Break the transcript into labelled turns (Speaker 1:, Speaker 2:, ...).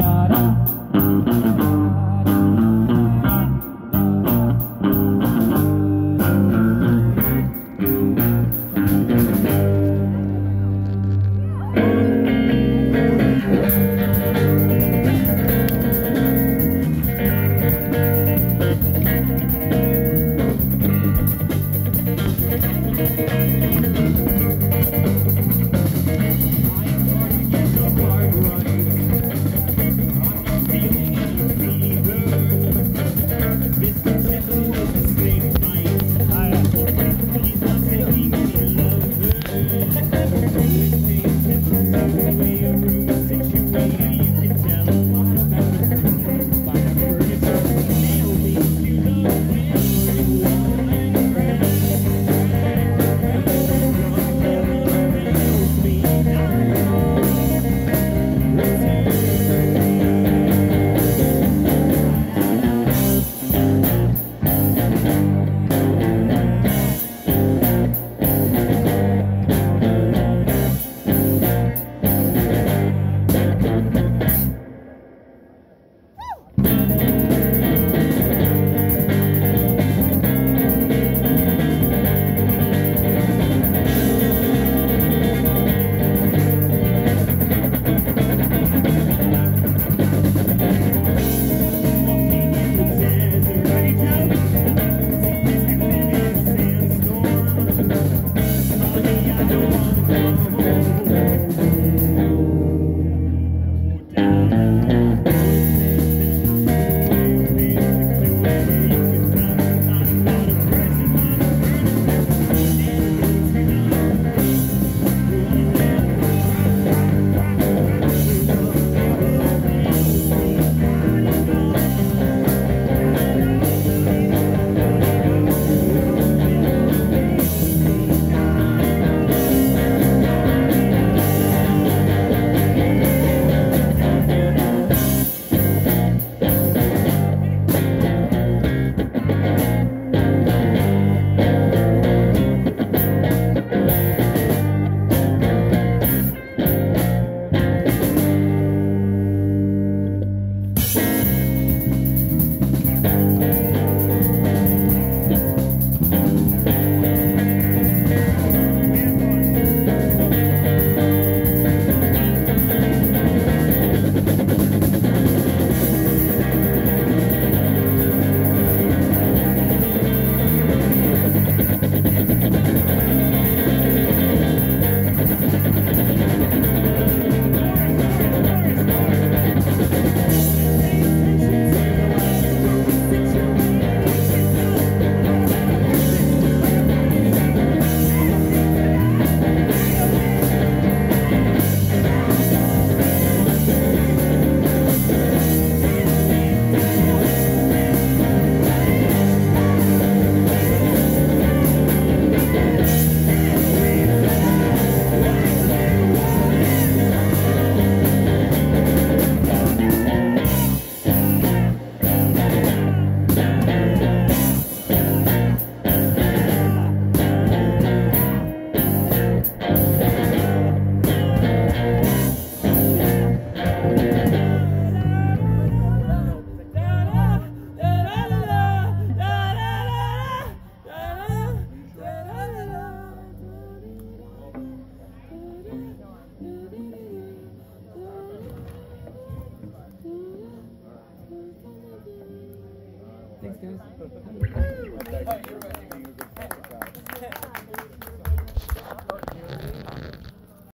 Speaker 1: Thank Thanks, guys.